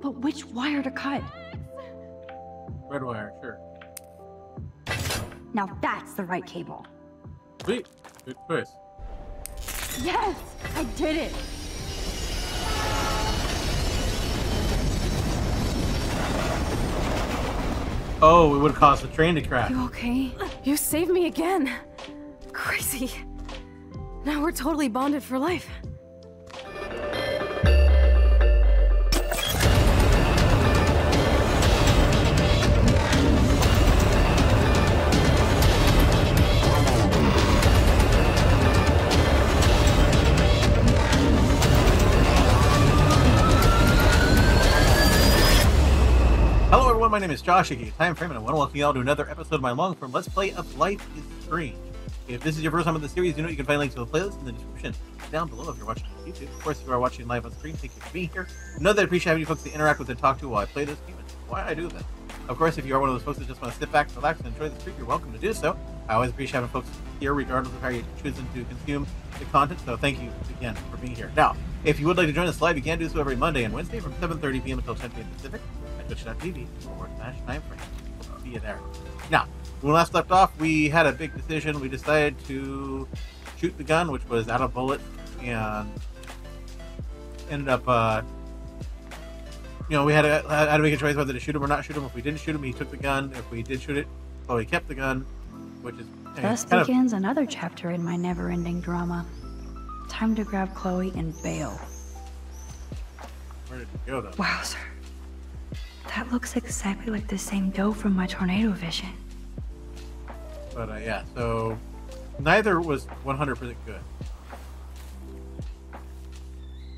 But which wire to cut? Red wire, sure. Now that's the right cable. Sweet. Good choice. Yes! I did it! Oh, it would have caused the train to crash. You okay? You saved me again. Crazy. Now we're totally bonded for life. My name is Josh, aka Thyme Fraym, and I want to welcome you all to another episode of my long-form Let's Play of Life is Strange. If this is your first time in the series, you know you can find links to the playlist in the description down below if you're watching on YouTube. Of course, if you are watching live on stream, thank you for being here. Know that I appreciate having you folks to interact with and talk to while I play this game, and why I do this. Of course, if you are one of those folks that just want to sit back, relax, and enjoy the stream, you're welcome to do so. I always appreciate having folks here, regardless of how you're choosing to consume the content, so thank you again for being here. Now, if you would like to join us live, you can do so every Monday and Wednesday from 7.30 p.m. until 10 p.m. Pacific twitch.tv forward slash Thyme Fraym. See you there. Now, when we last left off, we had a big decision. We decided to shoot the gun, which was out of bullets, and ended up, uh, you know, we had to, had to make a choice whether to shoot him or not shoot him. If we didn't shoot him, he took the gun. If we did shoot it, he kept the gun, which is eh, Thus kind of- begins another chapter in my never-ending drama. Time to grab Chloe and bail. where did it go though? Wowzer. That looks exactly like the same doe from my tornado vision. But uh, yeah, so neither was 100% good.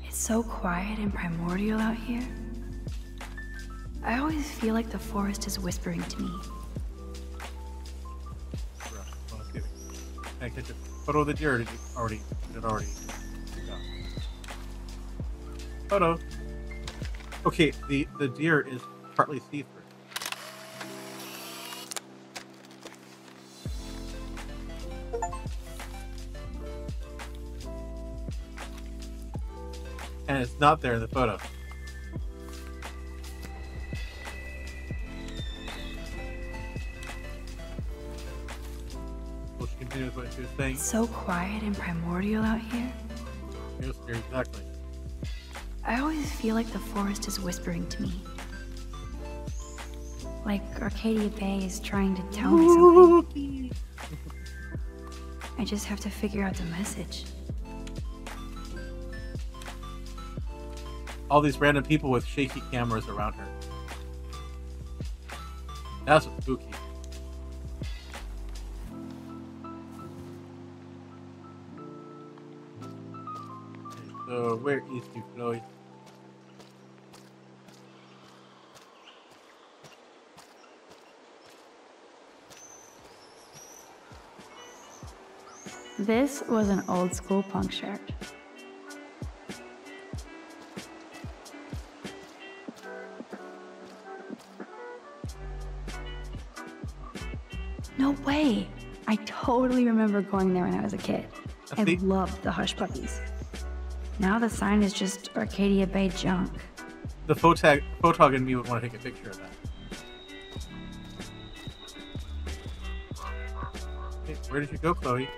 It's so quiet and primordial out here. I always feel like the forest is whispering to me. Rough. Well, let's give it- Can I catch a photo of the deer? Did you already? Did it already? go? Photo. Okay, the the deer is partly see through. And it's not there in the photo. Well, she continues what she was saying. It's so quiet and primordial out here. Yes, exactly. I always feel like the forest is whispering to me. Like Arcadia Bay is trying to tell me something. I just have to figure out the message. all these random people with shaky cameras around her. That's spooky. Okay, so where is you, Chloe? This was an old school punk shirt. No way! I totally remember going there when I was a kid. I loved the Hush Puppies. Now the sign is just Arcadia Bay junk. The photog, photog in me would want to take a picture of that. Where did you go, Chloe?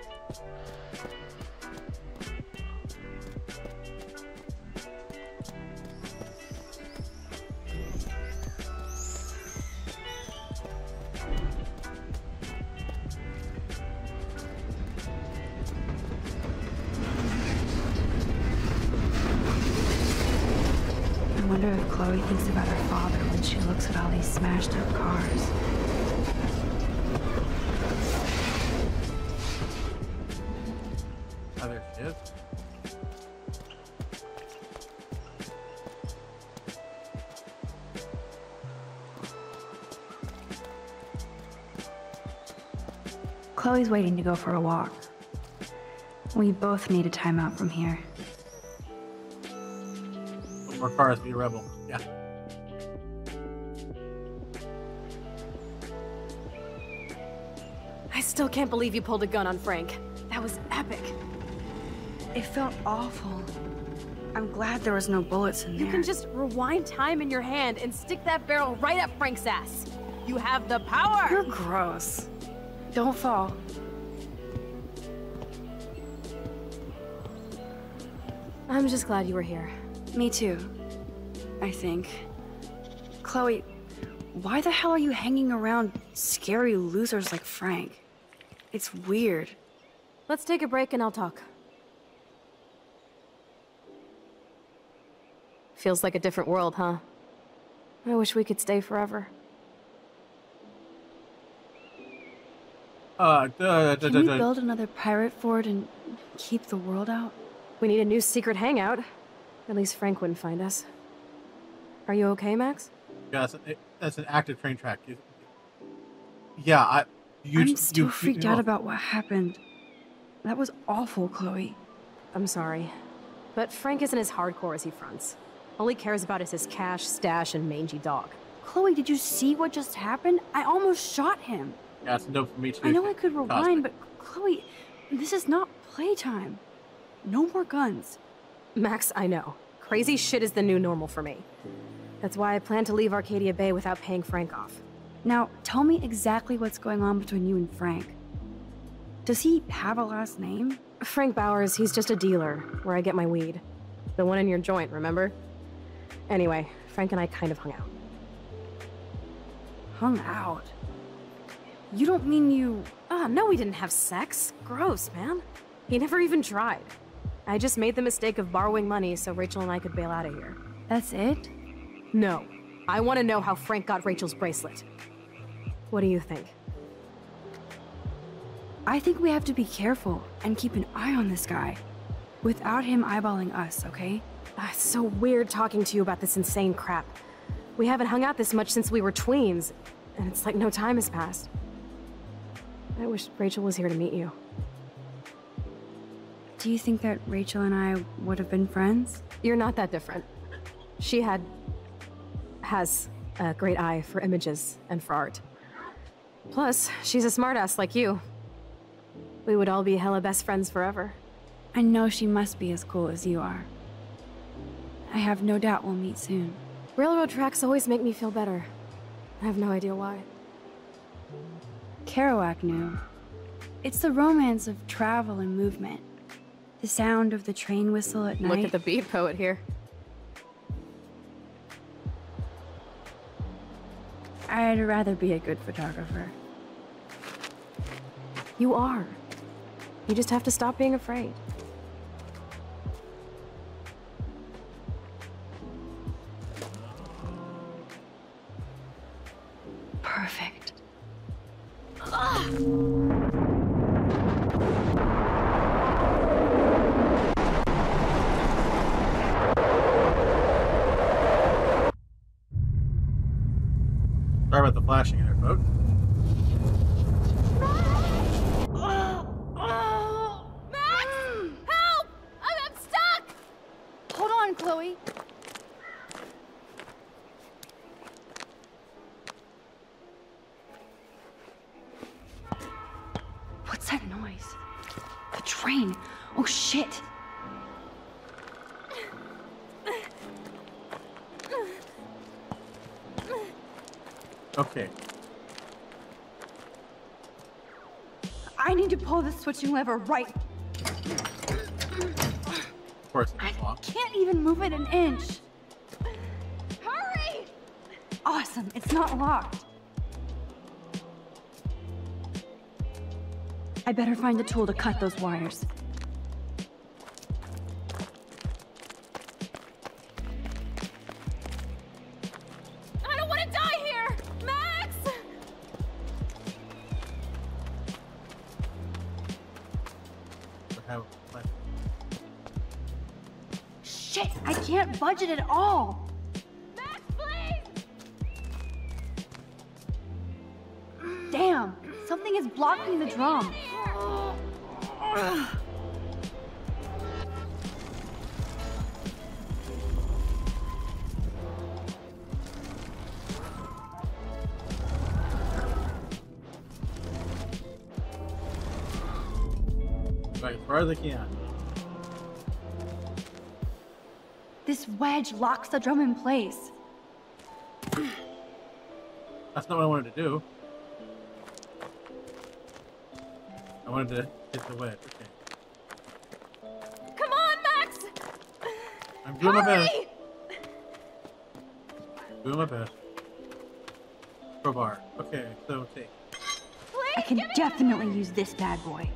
Chloe thinks about her father when she looks at all these smashed up cars. There. Chloe's waiting to go for a walk. We both need a timeout from here. One more cars, be a rebel. Can't believe you pulled a gun on Frank. That was epic. It felt awful. I'm glad there was no bullets in there. You can just rewind time in your hand and stick that barrel right up Frank's ass. You have the power! You're gross. Don't fall. I'm just glad you were here. Me too. I think. Chloe, why the hell are you hanging around scary losers like Frank? It's weird. Let's take a break and I'll talk. Feels like a different world, huh? I wish we could stay forever. Uh, duh, duh, Can duh, we duh. build another pirate fort and keep the world out? We need a new secret hangout. At least Frank wouldn't find us. Are you okay, Max? Yeah, that's an, that's an active train track. Yeah, I. You, I'm still you- freaked you out about what happened. That was awful, Chloe. I'm sorry. But Frank isn't as hardcore as he fronts. All he cares about is his cash, stash, and mangy dog. Chloe, did you see what just happened? I almost shot him. Yeah, it's no for me too. I know I could Cosmic. rewind, but Chloe, this is not playtime. No more guns. Max, I know. Crazy shit is the new normal for me. That's why I plan to leave Arcadia Bay without paying Frank off. Now, tell me exactly what's going on between you and Frank. Does he have a last name? Frank Bowers, he's just a dealer, where I get my weed. The one in your joint, remember? Anyway, Frank and I kind of hung out. Hung out. You don't mean you. Ah, no, we didn't have sex. Gross, man. He never even tried. I just made the mistake of borrowing money so Rachel and I could bail out of here. That's it? No. I want to know how Frank got Rachel's bracelet. What do you think? I think we have to be careful and keep an eye on this guy. Without him eyeballing us, okay? Ah, it's so weird talking to you about this insane crap. We haven't hung out this much since we were tweens, and it's like no time has passed. I wish Rachel was here to meet you. Do you think that Rachel and I would have been friends? You're not that different. She had. has a great eye for images and for art. Plus, she's a smartass like you. We would all be hella best friends forever. I know she must be as cool as you are. I have no doubt we'll meet soon. Railroad tracks always make me feel better. I have no idea why. Kerouac knew. It's the romance of travel and movement. The sound of the train whistle at night. Look at the beat poet here. I'd rather be a good photographer. You are. You just have to stop being afraid. Pull the switching lever right. Of course, I locked. can't even move it an inch. Hurry! Awesome, it's not locked. I better find a tool to cut those wires. Budget at all. Max, please! Damn, something is blocking the drum. Right, as far as I can. Wedge locks the drum in place. That's not what I wanted to do. I wanted to hit the wedge. Okay. Come on, Max! I'm doing my best. Hurry! Doing my best. Crowbar. Okay, so take. I can definitely use this bad boy.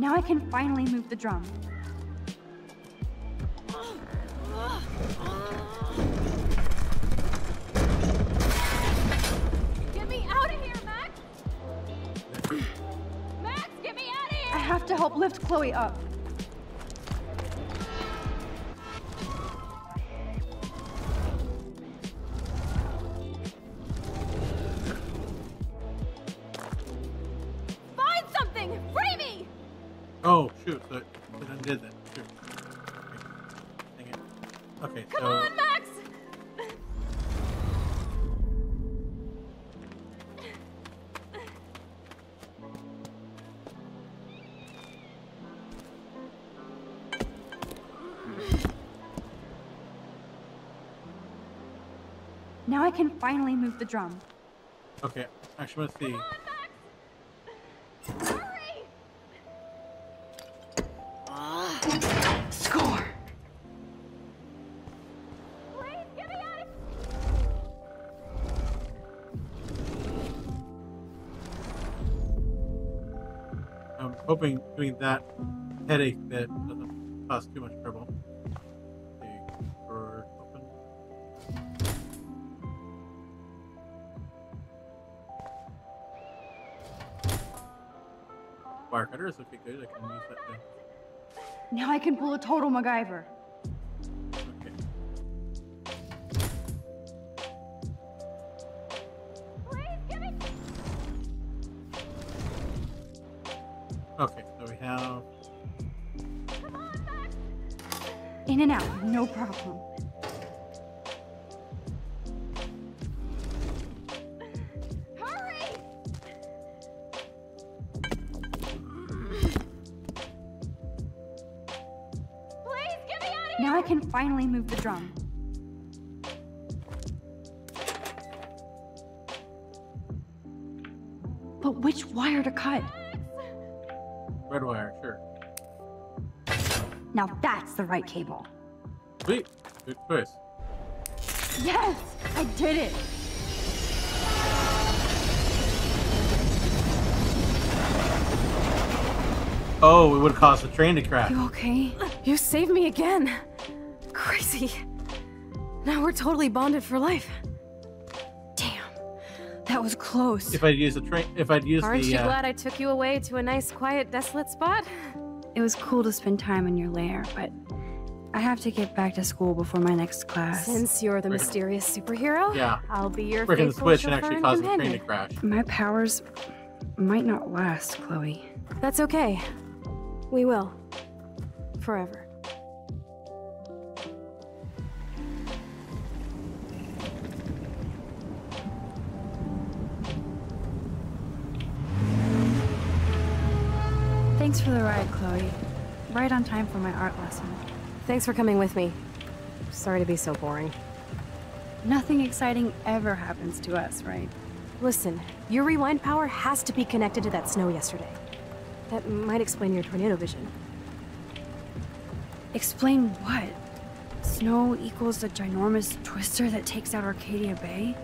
Now I can finally move the drum. Get me out of here, Max! Max, get me out of I have to help lift Chloe up. Can finally move the drum. okay. Actually, let's see. Hurry! Ah, score! Please, get me out of I'm hoping doing that headache bit doesn't cause too much trouble. Is okay, good. I can use that to. Now I can pull a total MacGyver. Okay. Please, get me... Okay, so we have. Come on, Max! In and out, no problem. Finally move the drum. But which wire to cut? Red wire, sure. Now that's the right cable. Sweet. Good choice. Yes! I did it! Oh, it would cause the train to crash. You okay? You saved me again. Crazy. Now we're totally bonded for life. Damn. That was close. If I'd used the train, if I'd used Aren't the, you uh, glad I took you away to a nice, quiet, desolate spot? It was cool to spend time in your lair, but I have to get back to school before my next class. Since you're the Friggin- mysterious superhero, Yeah. I'll be your freaking faithful switch and actually and cause the train to crash. My powers might not last, Chloe. That's okay. We will. Forever. Thanks for the ride, Chloe. Right on time for my art lesson. Thanks for coming with me. Sorry to be so boring. Nothing exciting ever happens to us, right? Listen, your rewind power has to be connected to that snow yesterday. That might explain your tornado vision. Explain what? Snow equals the ginormous twister that takes out Arcadia Bay?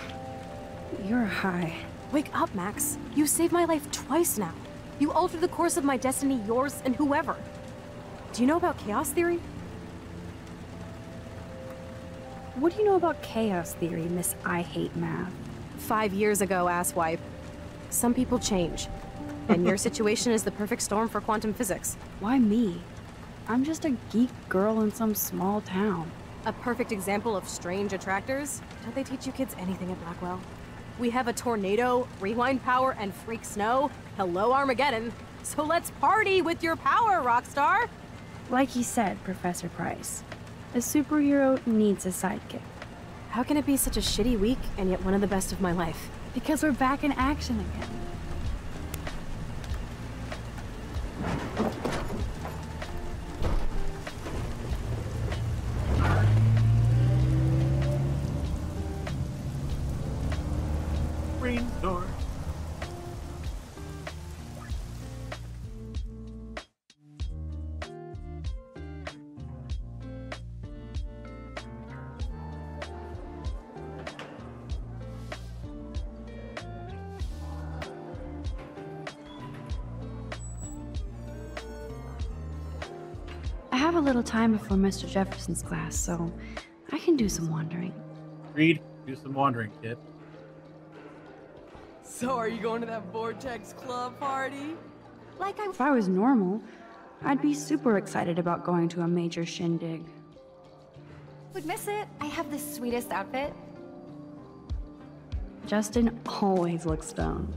You're high. Wake up, Max. You saved my life twice now. You altered the course of my destiny, yours, and whoever. Do you know about chaos theory? What do you know about chaos theory, Miss I Hate Math? Five years ago, asswipe. Some people change. And your situation is the perfect storm for quantum physics. Why me? I'm just a geek girl in some small town. A perfect example of strange attractors? Don't they teach you kids anything at Blackwell? We have a tornado, rewind power, and freak snow. Hello, Armageddon. So let's party with your power, Rockstar! Like he said, Professor Price, a superhero needs a sidekick. How can it be such a shitty week and yet one of the best of my life? Because we're back in action again. Little time before Mr. Jefferson's class, so I can do some wandering. Reed, do some wandering, kid. So are you going to that Vortex Club party? Like I- if I was normal, I'd be super excited about going to a major shindig. Would miss it. I have the sweetest outfit. Justin always looks stoned.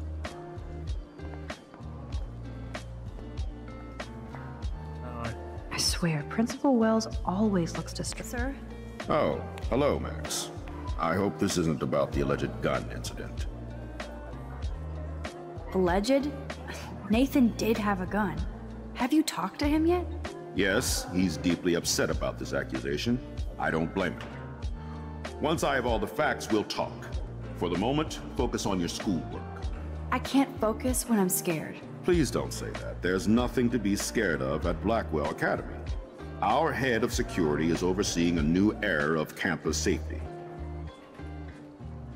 Swear, Principal Wells always looks distressed. Sir? Oh, hello, Max. I hope this isn't about the alleged gun incident. Alleged? Nathan did have a gun. Have you talked to him yet? Yes, he's deeply upset about this accusation. I don't blame him. Once I have all the facts, we'll talk. For the moment, focus on your schoolwork. I can't focus when I'm scared. Please don't say that. There's nothing to be scared of at Blackwell Academy. Our head of security is overseeing a new era of campus safety.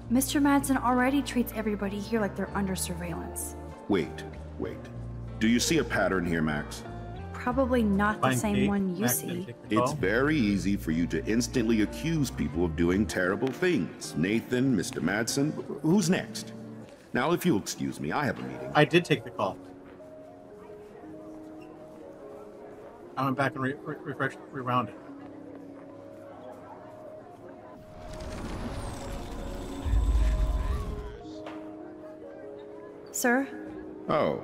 Mr. Madsen already treats everybody here like they're under surveillance. Wait, wait. Do you see a pattern here, Max? Probably not the Find same Kate, one you Max, see. and take the It's very easy for you to instantly accuse people of doing terrible things. Nathan, Mr. Madsen, who's next? Now, if you'll excuse me, I have a meeting. I did take the call. I went back and re- re- refreshed, rewound it. Sir? Oh,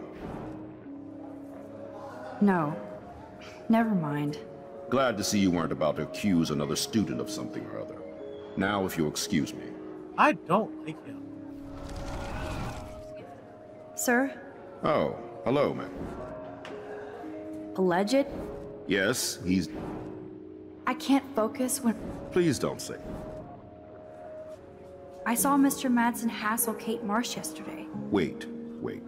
No. Never mind. glad to see you weren't about to accuse another student of something or other. Now, if you'll excuse me. I don't like him. Sir? Oh, hello, man. Alleged? Yes, he's. I can't focus when Please don't say. I saw Mr. Madsen hassle Kate Marsh yesterday. Wait, wait.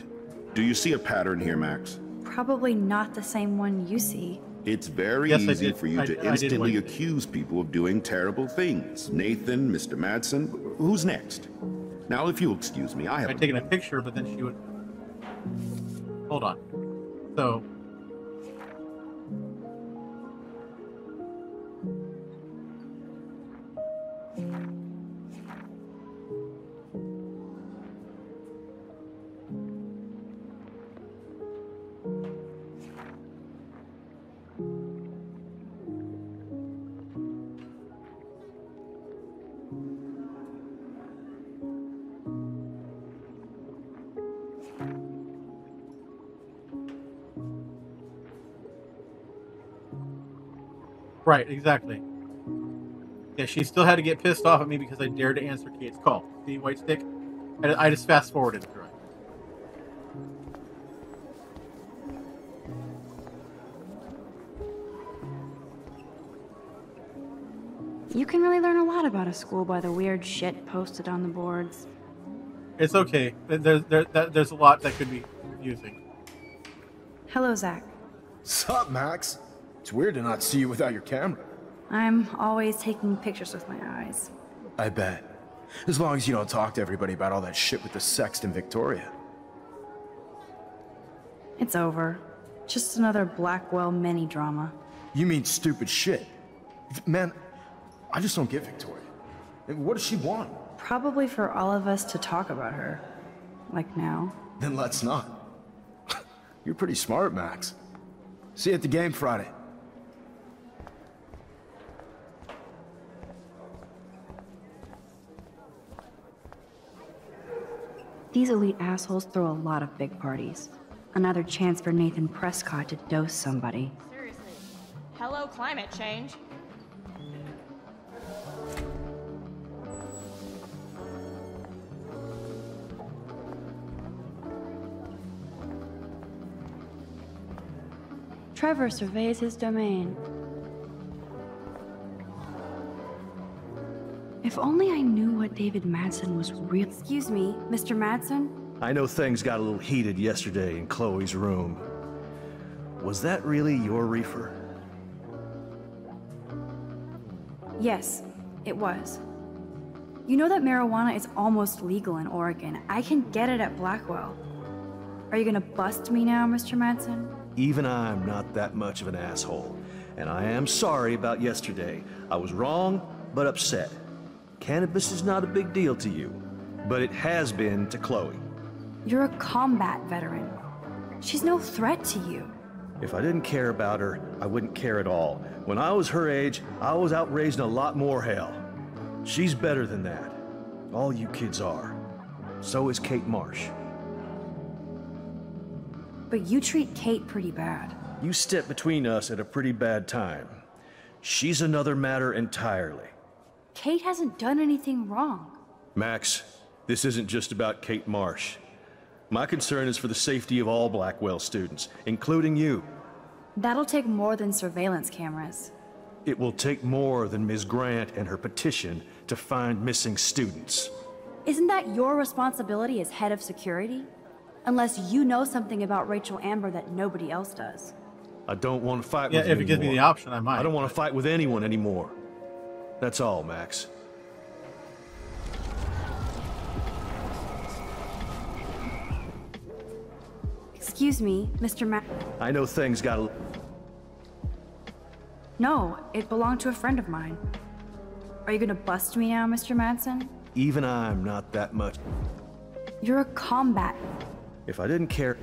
Do you see a pattern here, Max? Probably not the same one you see. It's very Yes, easy for you I- to I instantly want to. accuse people of doing terrible things. Nathan, Mr. Madsen, who's next? Now, if you'll excuse me, I have. I'd taken a picture, but then she would. Hold on. So. Right, exactly. Yeah, she still had to get pissed off at me because I dared to answer Kate's call. See, White Stick? I, I just fast forwarded through it. You can really learn a lot about a school by the weird shit posted on the boards. It's okay. There, there, there, there's a lot that could be confusing. Hello, Zach. Sup, Max? It's weird to not see you without your camera. I'm always taking pictures with my eyes. I bet. As long as you don't talk to everybody about all that shit with the sext in Victoria. It's over. Just another Blackwell mini drama. You mean stupid shit. Man, I just don't get Victoria. What does she want? Probably for all of us to talk about her. Like now. Then let's not. You're pretty smart, Max. See you at the game Friday. These elite assholes throw a lot of big parties. Another chance for Nathan Prescott to dose somebody. Seriously. Hello, climate change. Trevor surveys his domain. If only I knew what David Madsen was real. Excuse me, Mr. Madsen? I know things got a little heated yesterday in Chloe's room. Was that really your reefer? Yes, it was. You know that marijuana is almost legal in Oregon. I can get it at Blackwell. Are you gonna bust me now, Mr. Madsen? Even I'm not that much of an asshole. And I am sorry about yesterday. I was wrong, but upset. Cannabis is not a big deal to you, but it has been to Chloe. You're a combat veteran. She's no threat to you. If I didn't care about her, I wouldn't care at all. When I was her age, I was out raising a lot more hell. She's better than that. All you kids are. So is Kate Marsh. But you treat Kate pretty bad. You step between us at a pretty bad time. She's another matter entirely. Kate hasn't done anything wrong. Max, this isn't just about Kate Marsh. My concern is for the safety of all Blackwell students, including you. That'll take more than surveillance cameras. It will take more than Ms. Grant and her petition to find missing students. Isn't that your responsibility as head of security? Unless you know something about Rachel Amber that nobody else does. I don't want to fight Yeah, with you if it gives me the option, I might. I don't want to fight with anyone anymore. That's all, Max. Excuse me, Mr. Ma- I know things got a... No, it belonged to a friend of mine. Are you gonna bust me now, Mr. Madsen? Even I'm not that much. You're a combat. If I didn't care,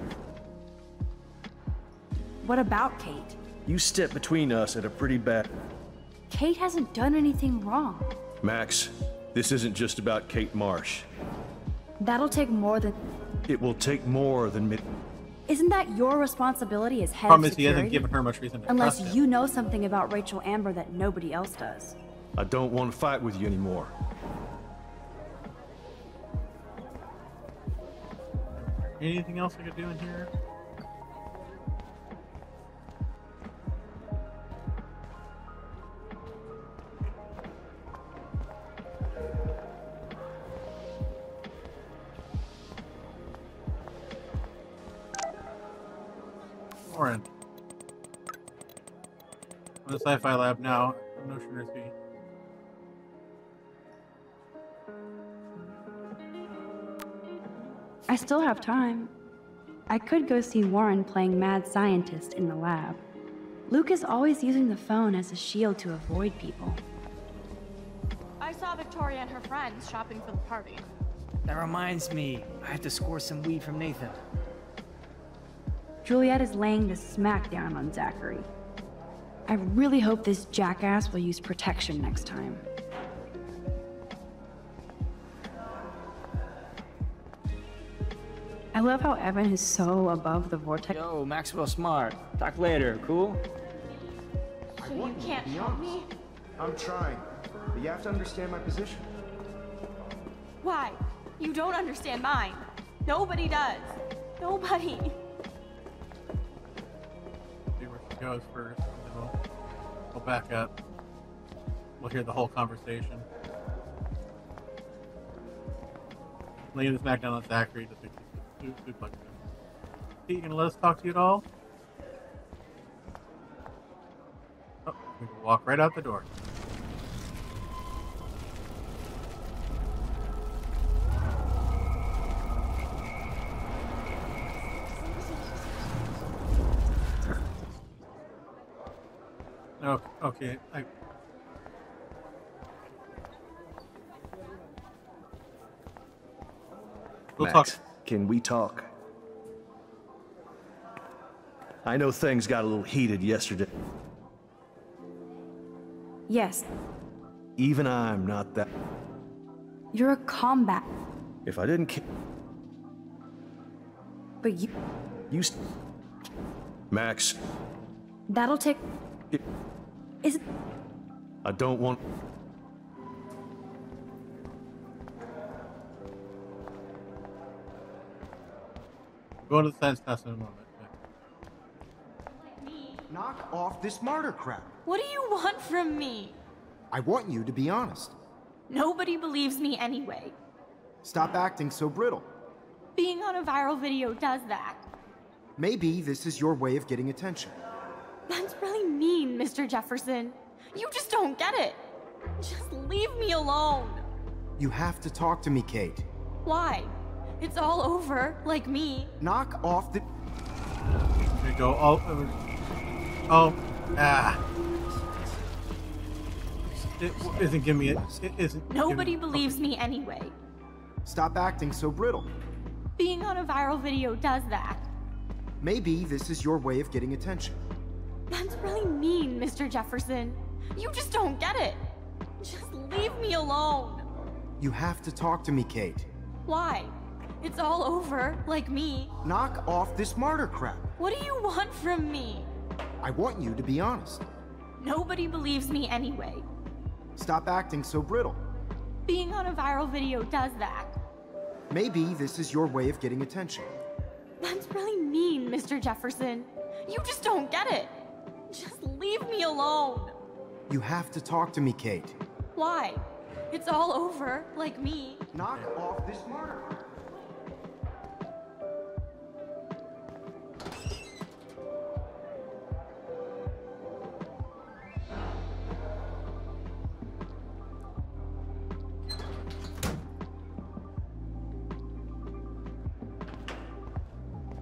What about Kate? you stepped between us at a pretty bad... Kate hasn't done anything wrong. Max, this isn't just about Kate Marsh. That'll take more than. It will take more than... Mi- Isn't that your responsibility as head Problem of is, he security? hasn't given her much reason to Unless trust him. you know something about Rachel Amber that nobody else does. I don't want to fight with you anymore. Anything else I could do in here? Warren. I'm in the sci-fi lab now. No sugar tea. I still have time. I could go see Warren playing mad scientist in the lab. Luke is always using the phone as a shield to avoid people. I saw Victoria and her friends shopping for the party. That reminds me, I have to score some weed from Nathan. Juliet is laying the smackdown on Zachary. I really hope this jackass will use protection next time. I love how Evan is so above the vortex. Yo, Maxwell Smart. Talk later, cool? So you can't help me? I'm trying, but you have to understand my position. Why? You don't understand mine. Nobody does. Nobody. Goes first, we'll, we'll back up. We'll hear the whole conversation. Laying this back down on Zachary to fix his him. You gonna let us talk to you at all? Oh, we can walk right out the door. Okay, okay. I... We'll Max, talk. can we talk? I know things got a little heated yesterday. Yes, Even I'm not that... you're a combat, If I didn't care... but you. You... Max, That'll take. it, Is I don't want... Go into the science class in a moment. Knock off this martyr crap. What do you want from me? I want you to be honest. Nobody believes me anyway. Stop acting so brittle. Being on a viral video does that. Maybe this is your way of getting attention. That's really mean, Mr. Jefferson. You just don't get it. Just leave me alone. You have to talk to me, Kate. Why? It's all over, like me. Knock off the. There you go. Oh, uh, oh, ah. It isn't giving me it. It isn't. Nobody giving, believes me anyway. Stop acting so brittle. Being on a viral video does that. Maybe this is your way of getting attention. That's really mean, Mr. Jefferson. You just don't get it. Just leave me alone. You have to talk to me, Kate. Why? It's all over, like me. Knock off this martyr crap. What do you want from me? I want you to be honest. Nobody believes me anyway. Stop acting so brittle. Being on a viral video does that. Maybe this is your way of getting attention. That's really mean, Mr. Jefferson. You just don't get it. Just leave me alone. You have to talk to me, Kate. Why? It's all over, like me. Knock off this martyr.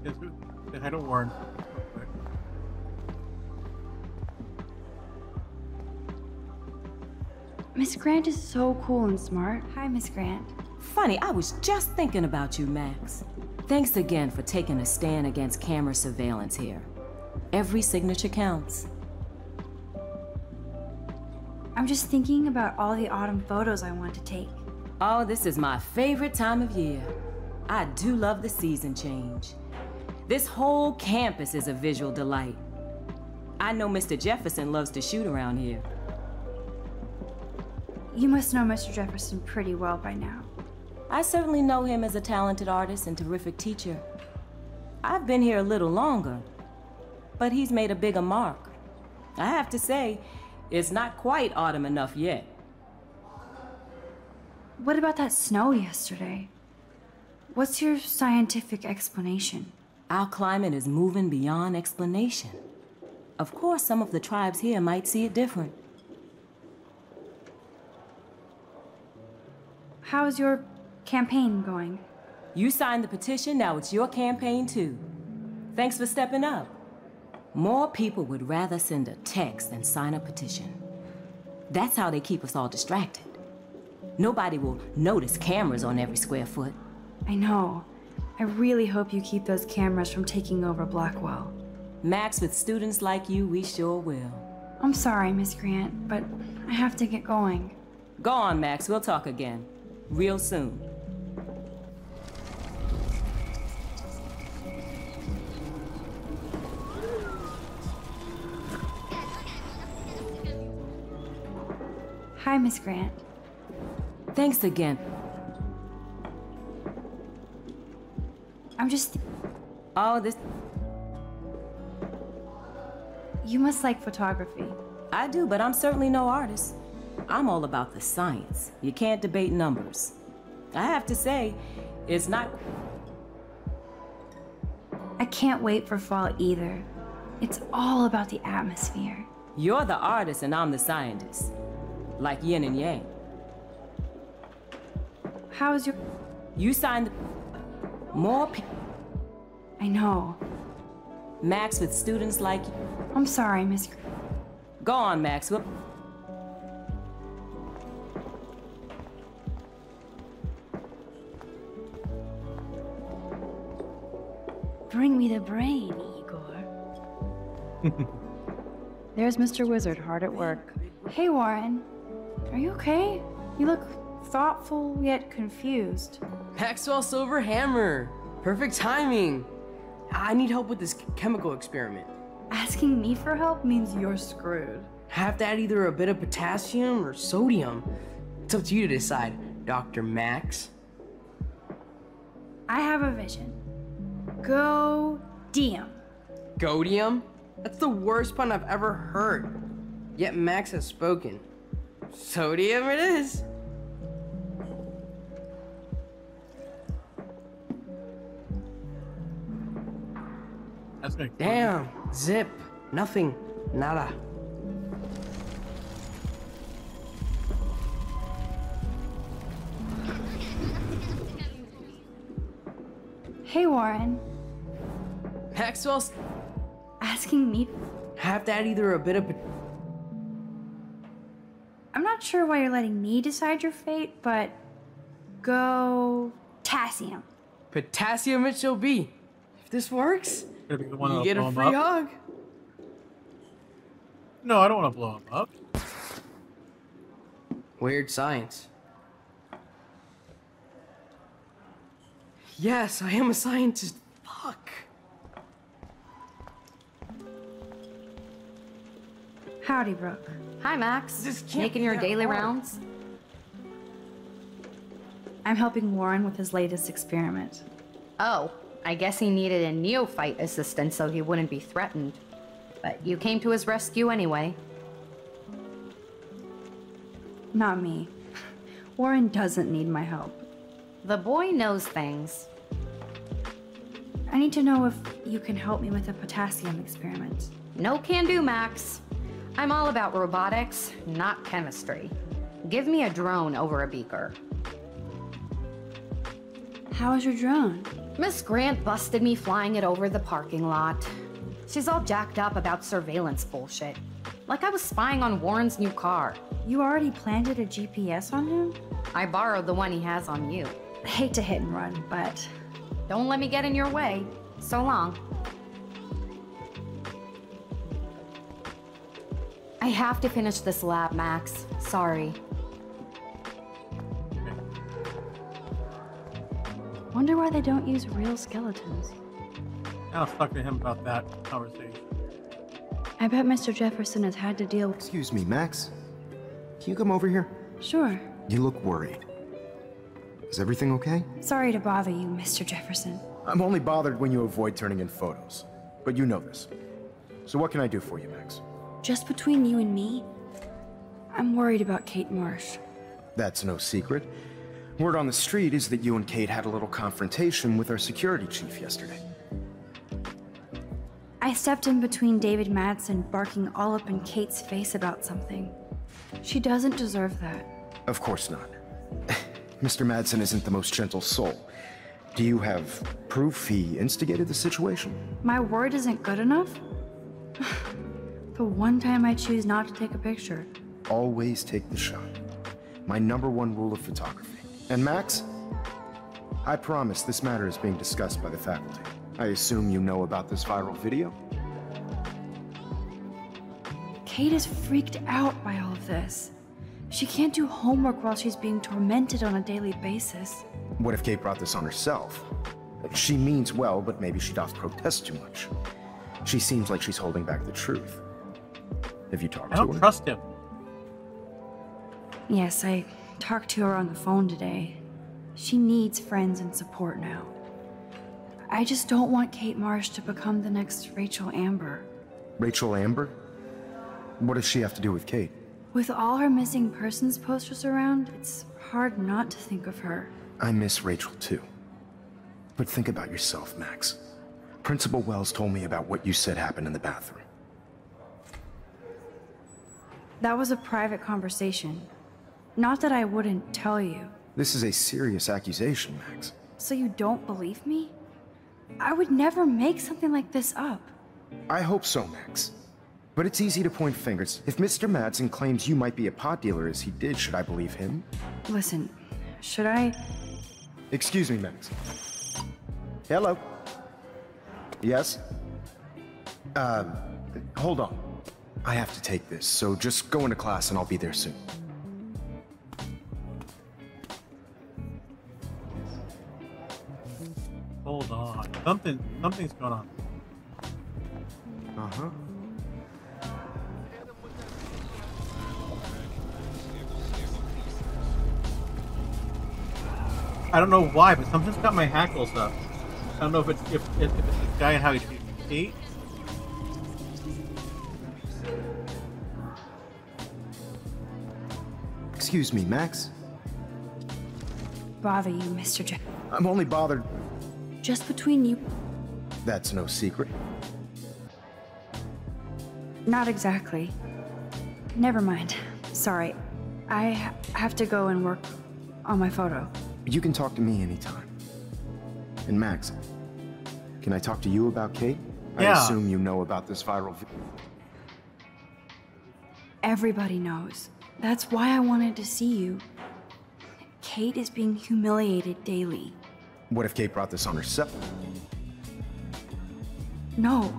Yes, say hi Miss Grant is so cool and smart. Hi, Miss Grant. Funny, I was just thinking about you, Max. Thanks again for taking a stand against camera surveillance here. Every signature counts. I'm just thinking about all the autumn photos I want to take. Oh, this is my favorite time of year. I do love the season change. This whole campus is a visual delight. I know Mr. Jefferson loves to shoot around here. You must know Mr. Jefferson pretty well by now. I certainly know him as a talented artist and terrific teacher. I've been here a little longer, but he's made a bigger mark. I have to say, it's not quite autumn enough yet. What about that snow yesterday? What's your scientific explanation? Our climate is moving beyond explanation. Of course, some of the tribes here might see it different. How's your campaign going? You signed the petition, now it's your campaign too. Thanks for stepping up. More people would rather send a text than sign a petition. That's how they keep us all distracted. Nobody will notice cameras on every square foot. I know. I really hope you keep those cameras from taking over Blackwell. Max, with students like you, we sure will. I'm sorry, Miss Grant, but I have to get going. Go on, Max. We'll talk again. Real soon. Hi, Miss Grant. Thanks again. I'm just. Oh, this. You must like photography. I do, but I'm certainly no artist. I'm all about the science. You can't debate numbers. I have to say, it's not. I can't wait for fall either. It's all about the atmosphere. You're the artist and I'm the scientist. Like yin and yang. How's your. You signed. More people. I know. Max with students like you. I'm sorry, Miss. Go on, Max. Bring me the brain, Igor. There's Mr. Wizard hard at work. Hey, Warren. Are you okay? You look thoughtful yet confused. Maxwell Silver Hammer. Perfect timing. I need help with this chemical experiment. Asking me for help means you're screwed. Have to add either a bit of potassium or sodium. It's up to you to decide, Dr. Max. I have a vision. Go Diem. Godium? That's the worst pun I've ever heard. Yet Max has spoken. Sodium it is. That's gonna Damn. Zip. Nothing. Nada. Hey, Warren. Maxwell's Asking me. have to add either a bit of I'm not sure why you're letting me decide your fate, but go potassium. potassium it shall be. If this works, gonna be the one you get a him free up. hug. No, I don't want to blow him up. Weird science. Yes, I am a scientist. Fuck. Howdy, Brooke. Hi, Max. This Making your daily hard. rounds? I'm helping Warren with his latest experiment. Oh, I guess he needed a neophyte assistant so he wouldn't be threatened. But you came to his rescue anyway. Not me. Warren doesn't need my help. The boy knows things. I need to know if you can help me with a potassium experiment. No can do, Max. I'm all about robotics, not chemistry. Give me a drone over a beaker. How is your drone? Miss Grant busted me flying it over the parking lot. She's all jacked up about surveillance bullshit. Like I was spying on Warren's new car. You already planted a GPS on him? I borrowed the one he has on you. I hate to hit and run, but Don't let me get in your way. So long. I have to finish this lab, Max. Sorry. wonder why they don't use real skeletons. I'll talk to him about that conversation. I bet Mr. Jefferson has had to deal with. Excuse me, Max. Can you come over here? Sure. You look worried. Is everything okay? Sorry to bother you, Mr. Jefferson. I'm only bothered when you avoid turning in photos. But you know this. So what can I do for you, Max? Just between you and me, I'm worried about Kate Marsh. That's no secret. Word on the street is that you and Kate had a little confrontation with our security chief yesterday. I stepped in between David Madsen barking all up in Kate's face about something. She doesn't deserve that. Of course not. Mr. Madsen isn't the most gentle soul. Do you have proof he instigated the situation? My word isn't good enough? the one time I choose not to take a picture. Always take the shot. My number one rule of photography. And Max, I promise this matter is being discussed by the faculty. I assume you know about this viral video? Kate is freaked out by all of this. She can't do homework while she's being tormented on a daily basis. What if Kate brought this on herself? She means well, but maybe she doth protest too much. She seems like she's holding back the truth. Have you talked I to don't her? trust him. Yes, I talked to her on the phone today. She needs friends and support now. I just don't want Kate Marsh to become the next Rachel Amber. Rachel Amber? What does she have to do with Kate? With all her missing persons posters around, it's hard not to think of her. I miss Rachel too. But think about yourself, Max. Principal Wells told me about what you said happened in the bathroom. That was a private conversation. Not that I wouldn't tell you. This is a serious accusation, Max. So you don't believe me? I would never make something like this up. I hope so, Max. But it's easy to point fingers. If Mr. Madsen claims you might be a pot dealer as he did, should I believe him? Listen, should I? Excuse me, Max. Hello? Yes? Uh, hold on. I have to take this, so just go into class and I'll be there soon. Hold on. Something something's going on. Uh-huh. I don't know why, but something's got my hackles up. I don't know if it's if, if, if it's this guy and how he treats Excuse me, Max. Bother you, Mr. J. I'm only bothered. Just between you. That's no secret. Not exactly. Never mind. Sorry. I ha- have to go and work on my photo. You can talk to me anytime. And Max, can I talk to you about Kate? Yeah. I assume you know about this viral vi- Everybody knows. That's why I wanted to see you. Kate is being humiliated daily. What if Kate brought this on herself? No.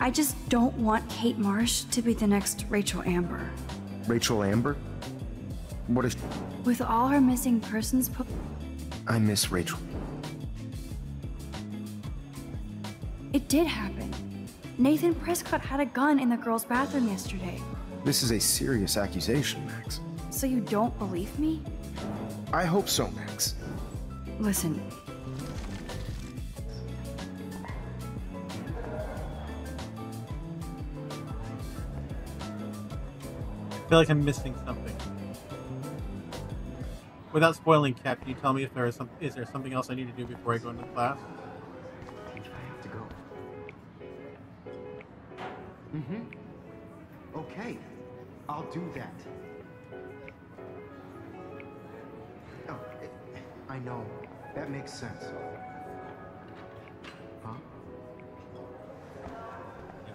I just don't want Kate Marsh to be the next Rachel Amber. Rachel Amber? What if With all her missing persons po- I miss Rachel? It did happen. Nathan Prescott had a gun in the girls' bathroom yesterday. This is a serious accusation, Max. So you don't believe me? I hope so, Max. Listen. I feel like I'm missing something. Without spoiling Cat, can you tell me if there is some is there something else I need to do before I go into class? I have to go. Mm-hmm. Okay. I'll do that. Oh, I know. That makes sense. Huh?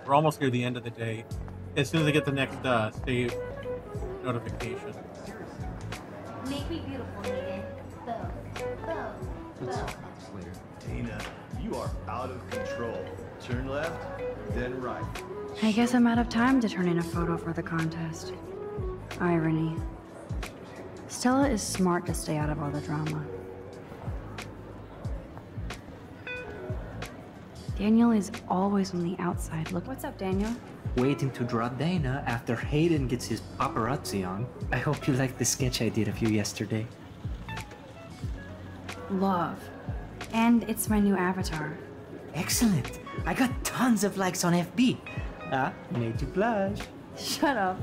We're almost near the end of the day. As soon as I get the next uh, save notification. Make me beautiful, Negan. Boom. Boom. Boom. Dana, you are out of control. Turn left, then right. I guess I'm out of time to turn in a photo for the contest. Irony. Stella is smart to stay out of all the drama. Daniel is always on the outside. Look, what's up, Daniel? Waiting to draw Dana after Hayden gets his paparazzi on. I hope you like the sketch I did of you yesterday. Love. And it's my new avatar. Excellent. I got tons of likes on FB. Ah, made you blush. Shut up.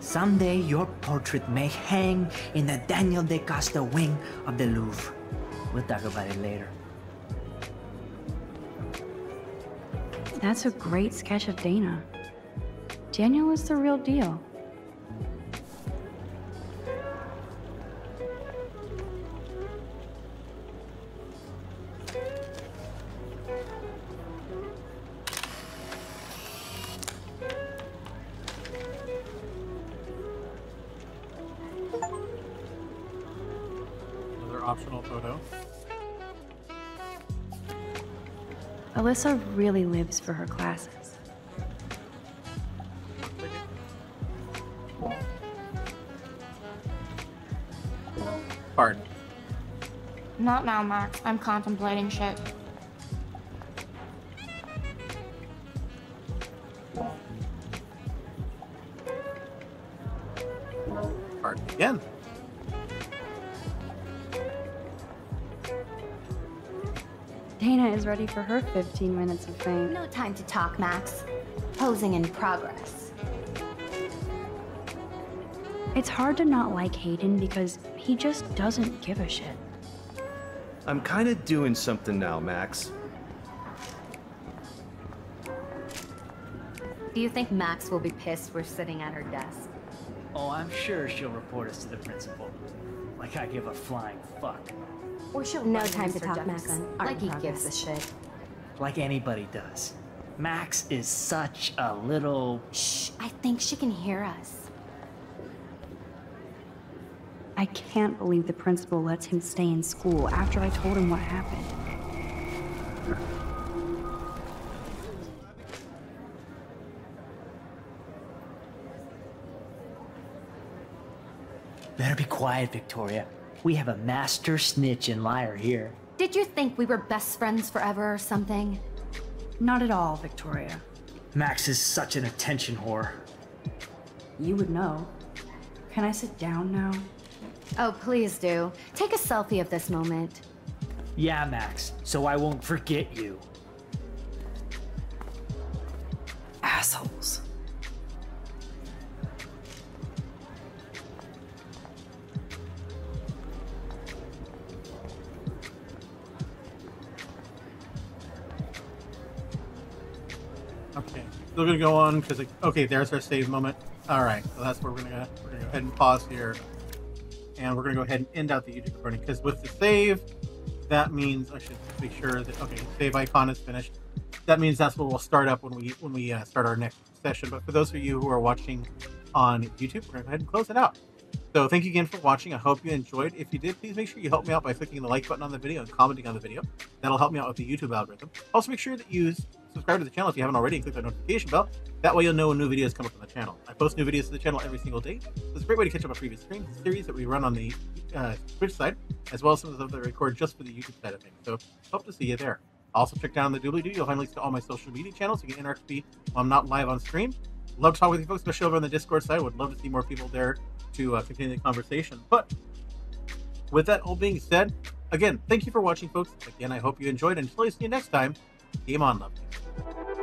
Someday your portrait may hang in the Daniel DaCosta wing of the Louvre. We'll talk about it later. That's a great sketch of Dana. Daniel is the real deal. Alyssa really lives for her classes. Pardon. Not now, Max. I'm contemplating shit. Ready for her 15 minutes of fame. No time to talk, Max. Posing in progress. It's hard to not like Hayden because he just doesn't give a shit. I'm kind of doing something now, Max. Do you think Max will be pissed we're sitting at her desk? Oh, I'm sure she'll report us to the principal. Like I give a flying fuck. Or she'll No time to talk, Max. Like he gives a shit. Like anybody does. Max is such a little. Shh, I think she can hear us. I can't believe the principal lets him stay in school after I told him what happened. Better be quiet, Victoria. We have a master snitch and liar here. Did you think we were best friends forever or something? Not at all, Victoria. Max is such an attention whore. You would know. Can I sit down now? Oh, please do. Take a selfie of this moment. Yeah, Max, so I won't forget you. Assholes. Still gonna go on because okay, there's our save moment. All right, so that's where we're gonna we're gonna go ahead and pause here, and we're gonna go ahead and end out the YouTube recording because with the save, that means I should make sure that okay, save icon is finished. That means that's what we'll start up when we when we uh, start our next session. But for those of you who are watching on YouTube, we're gonna go ahead and close it out. So thank you again for watching. I hope you enjoyed. If you did, please make sure you help me out by clicking the like button on the video and commenting on the video. That'll help me out with the YouTube algorithm. Also, make sure that you subscribe to the channel if you haven't already and click the notification bell. That way you'll know when new videos come up on the channel. I post new videos to the channel every single day. So it's a great way to catch up on previous streams and series that we run on the uh, Twitch side, as well as some of the stuff that I record just for the YouTube side of things. So hope to see you there. Also check down the doobly-doo. You'll find links to all my social media channels. You can interact with me while I'm not live on stream. Love to talk with you folks, especially over on the Discord side. Would love to see more people there to uh, continue the conversation. But with that all being said, again, thank you for watching, folks. Again, I hope you enjoyed. And until I see you next time, game on, lovely thank you